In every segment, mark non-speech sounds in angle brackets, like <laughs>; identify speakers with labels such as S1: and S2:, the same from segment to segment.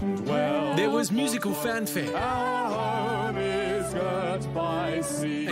S1: There was musical fanfare.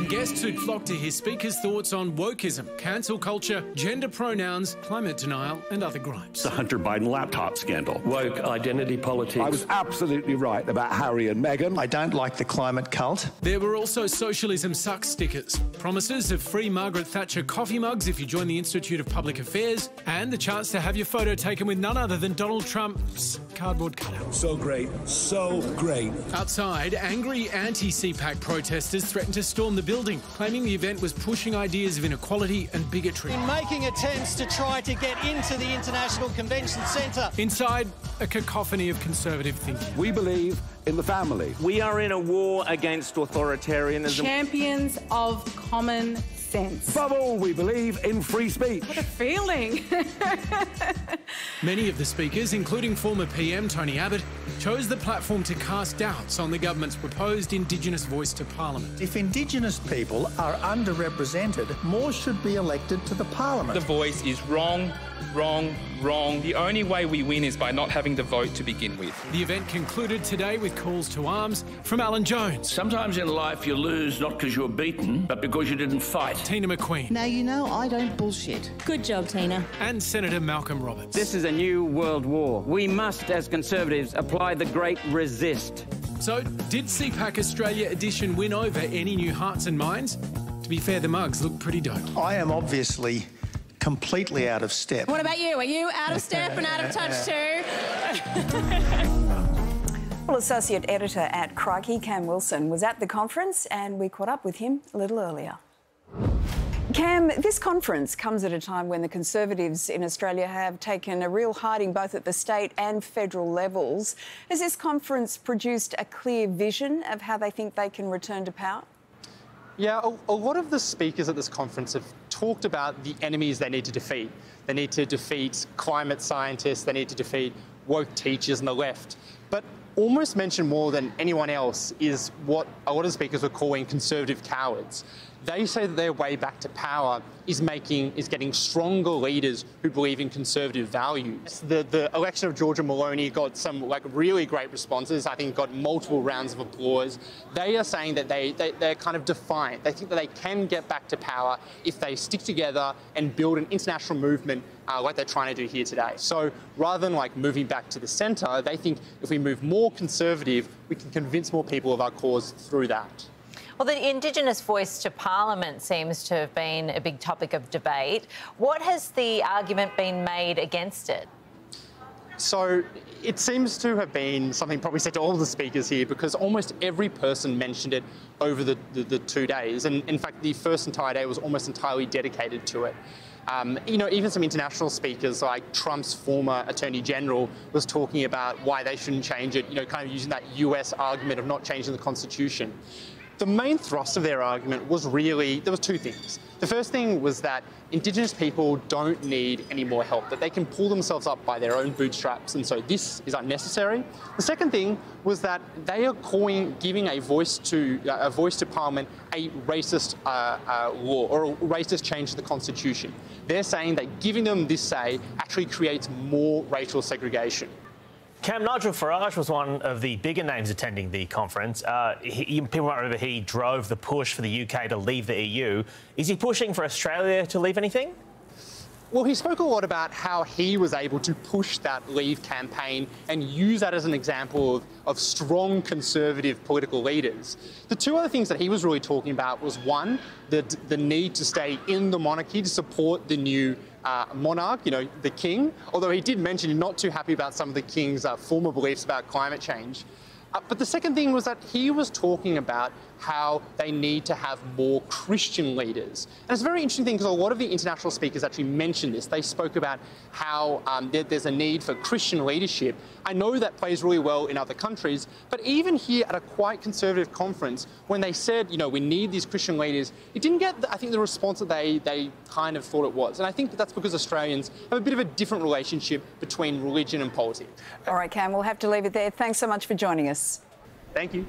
S1: And guests who'd flocked to hear speakers' thoughts on wokeism, cancel culture, gender pronouns, climate denial, and other gripes.
S2: The Hunter Biden laptop scandal.
S3: Woke identity politics.
S4: I was absolutely right about Harry and Meghan.
S5: I don't like the climate cult.
S1: There were also socialism sucks stickers, promises of free Margaret Thatcher coffee mugs if you join the Institute of Public Affairs, and the chance to have your photo taken with none other than Donald Trump's cardboard cutout.
S4: So great, so great.
S1: Outside, angry anti CPAC protesters threatened to storm the building, claiming the event was pushing ideas of inequality and bigotry.
S6: In making attempts to try to get into the International Convention Centre.
S1: Inside, a cacophony of conservative thinking.
S4: We believe in the family.
S7: We are in a war against authoritarianism.
S8: Champions of common sense.
S4: Above all, we believe in free speech.
S8: What a feeling. <laughs>
S1: Many of the speakers, including former PM Tony Abbott, chose the platform to cast doubts on the government's proposed Indigenous voice to Parliament.
S5: If Indigenous people are underrepresented, more should be elected to the Parliament.
S9: The voice is wrong, wrong, wrong. The only way we win is by not having the vote to begin with.
S1: The event concluded today with calls to arms from Alan Jones.
S2: Sometimes in life you lose not because you're beaten, but because you didn't fight.
S1: Tina McQueen.
S10: Now, you know, I don't bullshit.
S11: Good job, Tina.
S1: And Senator Malcolm Roberts.
S7: This is a new world war. We must, as Conservatives, apply the great resist.
S1: So, did CPAC Australia edition win over any new hearts and minds? To be fair, the mugs look pretty dope.
S5: I am obviously completely out of step.
S11: What about you? Are you out of step and out of touch
S12: too? <laughs> well, Associate Editor at Crikey, Cam Wilson, was at the conference and we caught up with him a little earlier. Cam, this conference comes at a time when the Conservatives in Australia have taken a real hiding both at the state and federal levels. Has this conference produced a clear vision of how they think they can return to power?
S13: Yeah, a, a, lot of the speakers at this conference have talked about the enemies they need to defeat. They need to defeat climate scientists, they need to defeat woke teachers and the left. But almost mentioned more than anyone else is what a lot of speakers were calling conservative cowards. They say that their way back to power is making is getting stronger leaders who believe in conservative values. The the election of Giorgia Meloni got some like really great responses. I think got multiple rounds of applause. They are saying that they, they they're kind of defiant. They think that they can get back to power if they stick together and build an international movement uh, like they're trying to do here today. So rather than like moving back to the centre, they think if we move more conservative, we can convince more people of our cause through that.
S14: Well, the Indigenous voice to Parliament seems to have been a big topic of debate. What has the argument been made against it?
S13: So it seems to have been something probably said to all the speakers here because almost every person mentioned it over the, the, the two days. And in fact, the first entire day was almost entirely dedicated to it. Um, you know, even some international speakers like Trump's former Attorney General was talking about why they shouldn't change it, you know, kind of using that US argument of not changing the Constitution. The main thrust of their argument was really there was two things. The first thing was that Indigenous people don't need any more help, that they can pull themselves up by their own bootstraps, and so this is unnecessary. The second thing was that they are calling giving a voice to uh, a voice to Parliament a racist uh, uh, law or a racist change to the Constitution. They're saying that giving them this say actually creates more racial segregation.
S15: Cam Nigel Farage was one of the bigger names attending the conference. Uh, he, people might remember he drove the push for the UK to leave the EU. Is he pushing for Australia to leave anything?
S13: Well, he spoke a lot about how he was able to push that Leave campaign and use that as an example of, of strong conservative political leaders. The two other things that he was really talking about was one, the, the need to stay in the monarchy to support the new uh, monarch, you know, the king, although he did mention he's not too happy about some of the king's uh, former beliefs about climate change. Uh, but the second thing was that he was talking about how they need to have more Christian leaders. And it's a very interesting thing because a lot of the international speakers actually mentioned this. They spoke about how um, there, there's a need for Christian leadership. I know that plays really well in other countries, but even here at a quite conservative conference, when they said, you know, we need these Christian leaders, it didn't get, I think, the response that they, they kind of thought it was. And I think that that's because Australians have a bit of a different relationship between religion and politics.
S12: All right, Cam, we'll have to leave it there. Thanks so much for joining us.
S13: Thank you.